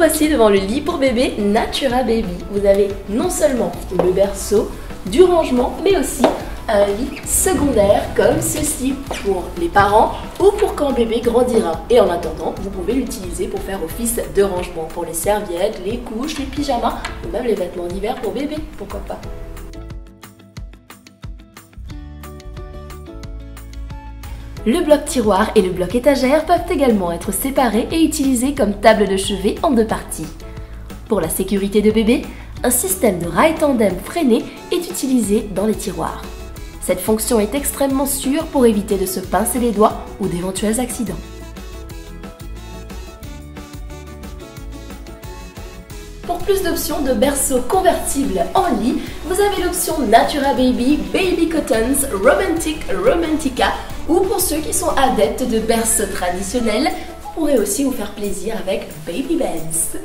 voici devant le lit pour bébé Natura Baby. Vous avez non seulement le berceau, du rangement, mais aussi un lit secondaire comme ceci pour les parents ou pour quand bébé grandira. Et en attendant, vous pouvez l'utiliser pour faire office de rangement pour les serviettes, les couches, les pyjamas même les vêtements d'hiver pour bébé, pourquoi pas. Le bloc tiroir et le bloc étagère peuvent également être séparés et utilisés comme table de chevet en deux parties. Pour la sécurité de bébé, un système de rail tandem freiné est utilisé dans les tiroirs. Cette fonction est extrêmement sûre pour éviter de se pincer les doigts ou d'éventuels accidents. Pour plus d'options de berceaux convertibles en lit, vous avez l'option Natura Baby, Baby Cottons, Romantic, Romantica ou pour ceux qui sont adeptes de berceaux traditionnels, vous pourrez aussi vous faire plaisir avec Baby Beds.